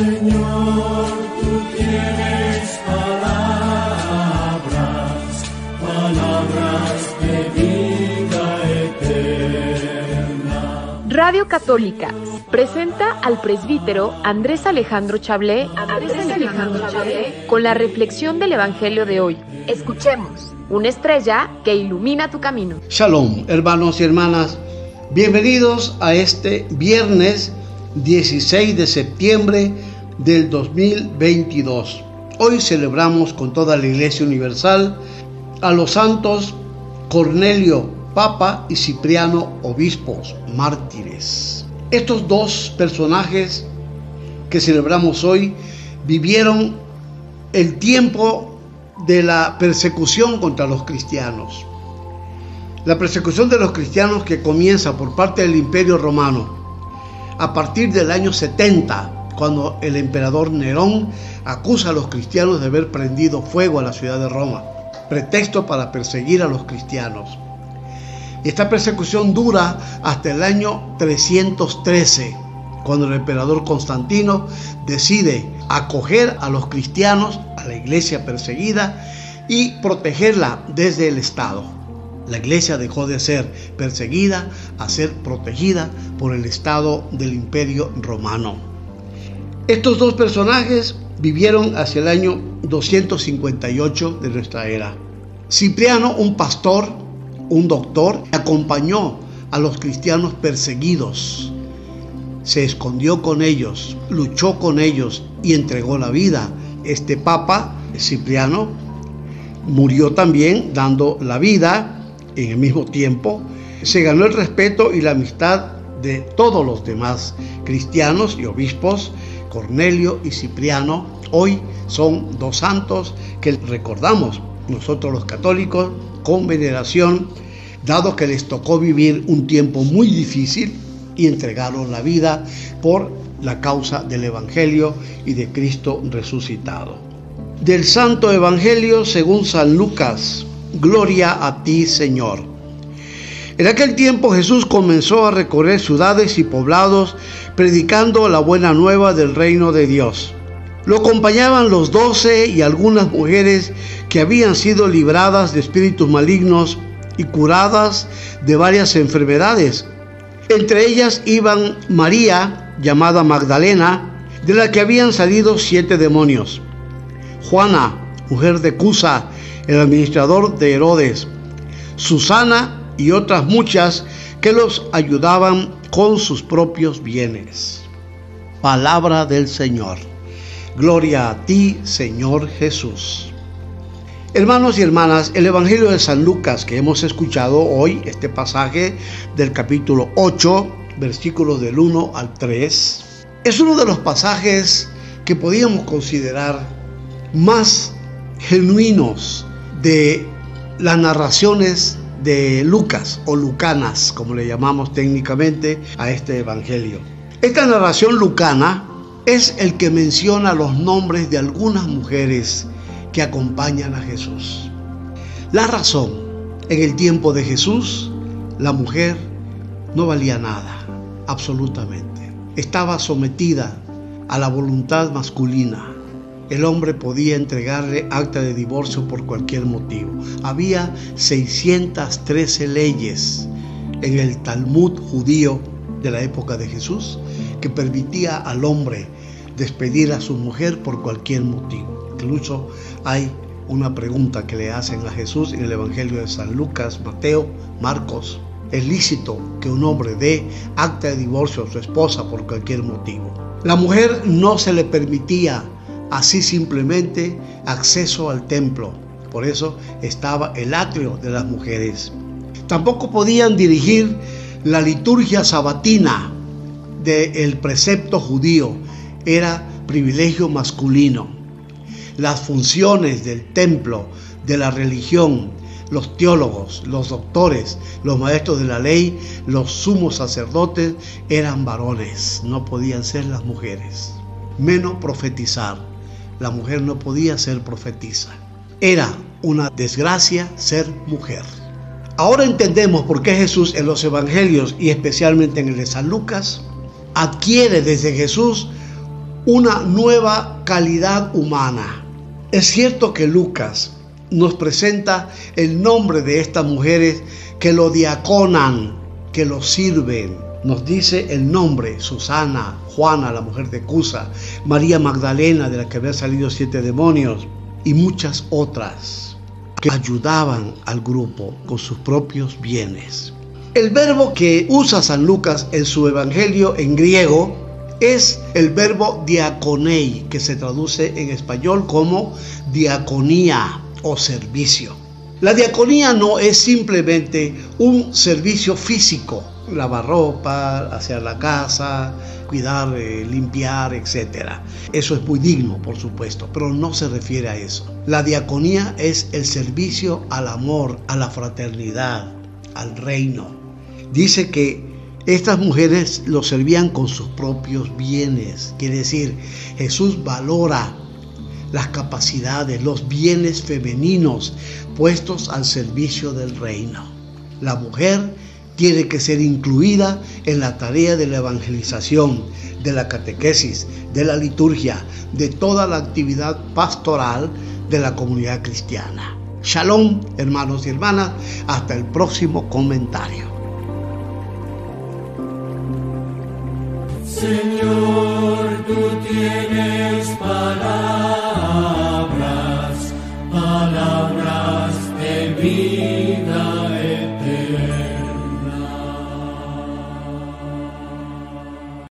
Señor, tú tienes palabras, palabras de vida eterna. Radio Católica presenta al presbítero Andrés Alejandro Chablé, Andrés Alejandro Chablé con la reflexión del Evangelio de hoy. Escuchemos, una estrella que ilumina tu camino. Shalom, hermanos y hermanas, bienvenidos a este viernes 16 de septiembre del 2022. Hoy celebramos con toda la Iglesia Universal a los santos Cornelio, Papa, y Cipriano, obispos, mártires. Estos dos personajes que celebramos hoy vivieron el tiempo de la persecución contra los cristianos. La persecución de los cristianos que comienza por parte del Imperio Romano a partir del año 70, cuando el emperador Nerón acusa a los cristianos de haber prendido fuego a la ciudad de Roma, pretexto para perseguir a los cristianos. Esta persecución dura hasta el año 313, cuando el emperador Constantino decide acoger a los cristianos, a la iglesia perseguida, y protegerla desde el Estado. La iglesia dejó de ser perseguida a ser protegida por el Estado del Imperio Romano. Estos dos personajes vivieron hacia el año 258 de nuestra era. Cipriano, un pastor, un doctor, acompañó a los cristianos perseguidos. Se escondió con ellos, luchó con ellos y entregó la vida. Este papa, Cipriano, murió también dando la vida en el mismo tiempo, se ganó el respeto y la amistad de todos los demás cristianos y obispos, Cornelio y Cipriano, hoy son dos santos que recordamos nosotros los católicos con veneración, dado que les tocó vivir un tiempo muy difícil y entregaron la vida por la causa del Evangelio y de Cristo resucitado. Del Santo Evangelio según San Lucas, Gloria a ti, Señor. En aquel tiempo Jesús comenzó a recorrer ciudades y poblados predicando la buena nueva del reino de Dios. Lo acompañaban los doce y algunas mujeres que habían sido libradas de espíritus malignos y curadas de varias enfermedades. Entre ellas iban María, llamada Magdalena, de la que habían salido siete demonios. Juana, mujer de Cusa, el administrador de Herodes, Susana y otras muchas que los ayudaban con sus propios bienes. Palabra del Señor. Gloria a ti, Señor Jesús. Hermanos y hermanas, el Evangelio de San Lucas que hemos escuchado hoy, este pasaje del capítulo 8, versículos del 1 al 3, es uno de los pasajes que podíamos considerar más genuinos de las narraciones de Lucas o Lucanas, como le llamamos técnicamente a este Evangelio. Esta narración lucana es el que menciona los nombres de algunas mujeres que acompañan a Jesús. La razón, en el tiempo de Jesús, la mujer no valía nada, absolutamente. Estaba sometida a la voluntad masculina el hombre podía entregarle acta de divorcio por cualquier motivo. Había 613 leyes en el Talmud judío de la época de Jesús que permitía al hombre despedir a su mujer por cualquier motivo. Incluso hay una pregunta que le hacen a Jesús en el Evangelio de San Lucas, Mateo, Marcos. ¿Es lícito que un hombre dé acta de divorcio a su esposa por cualquier motivo? La mujer no se le permitía así simplemente acceso al templo. Por eso estaba el atrio de las mujeres. Tampoco podían dirigir la liturgia sabatina del precepto judío. Era privilegio masculino. Las funciones del templo, de la religión, los teólogos, los doctores, los maestros de la ley, los sumos sacerdotes eran varones, no podían ser las mujeres. Menos profetizar la mujer no podía ser profetisa. Era una desgracia ser mujer. Ahora entendemos por qué Jesús en los evangelios y especialmente en el de San Lucas adquiere desde Jesús una nueva calidad humana. Es cierto que Lucas nos presenta el nombre de estas mujeres que lo diaconan, que lo sirven. Nos dice el nombre, Susana, Juana, la mujer de Cusa, María Magdalena, de la que había salido siete demonios, y muchas otras que ayudaban al grupo con sus propios bienes. El verbo que usa San Lucas en su evangelio en griego es el verbo diaconei, que se traduce en español como diaconía o servicio. La diaconía no es simplemente un servicio físico, lavar ropa, hacer la casa, cuidar, eh, limpiar, etc. Eso es muy digno, por supuesto, pero no se refiere a eso. La diaconía es el servicio al amor, a la fraternidad, al reino. Dice que estas mujeres lo servían con sus propios bienes. Quiere decir, Jesús valora las capacidades, los bienes femeninos puestos al servicio del reino. La mujer tiene que ser incluida en la tarea de la evangelización, de la catequesis, de la liturgia, de toda la actividad pastoral de la comunidad cristiana. Shalom, hermanos y hermanas, hasta el próximo comentario. Señor, tú tienes palabras